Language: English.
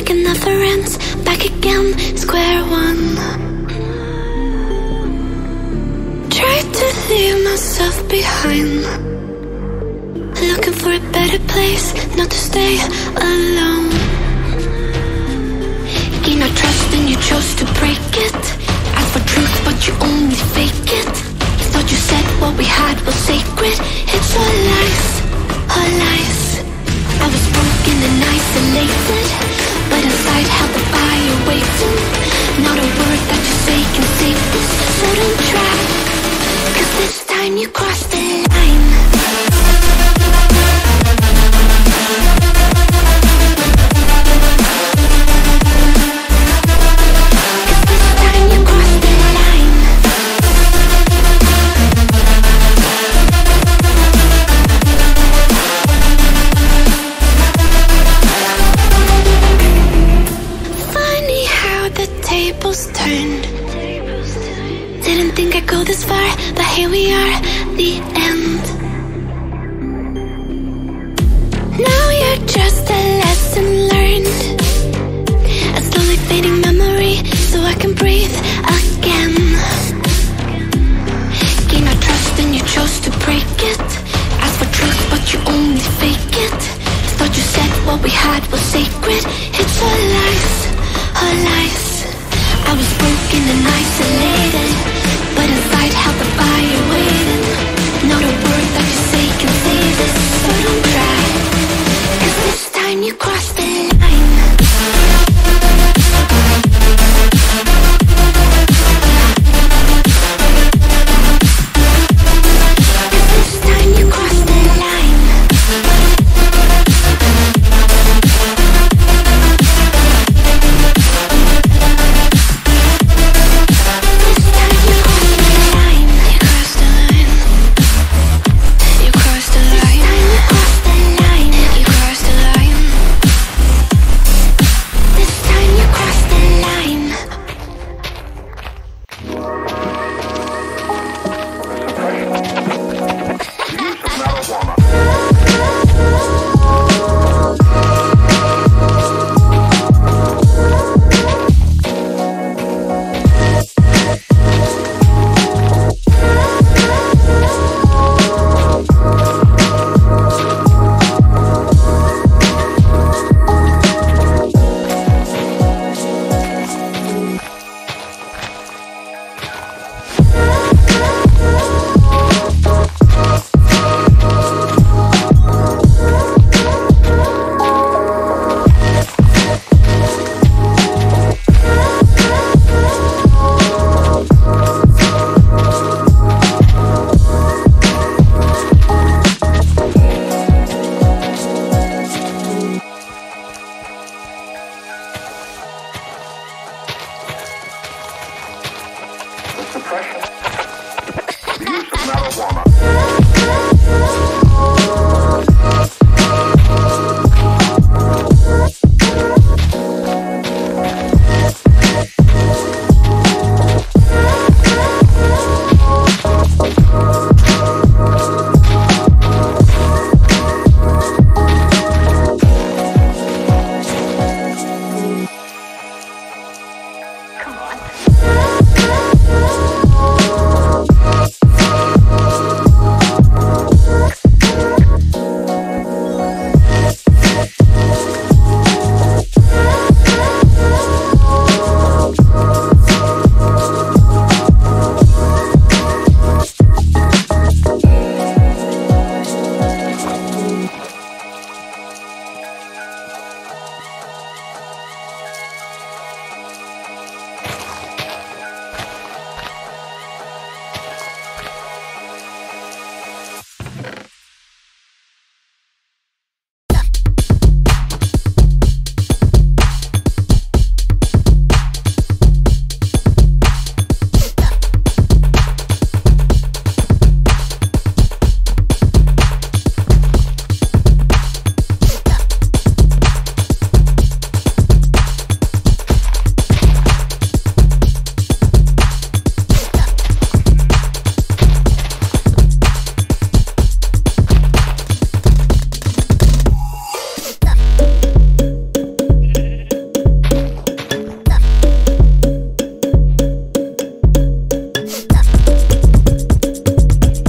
like it. Back again, square one. Tried to leave myself behind. Looking for a better place, not to stay alone. Gain our trust and you chose to break it. Ask for truth, but you tables turned. Didn't think I'd go this far, but here we are, the end. Now you're just a lesson learned. A slowly fading memory, so I can breathe time you cross the line.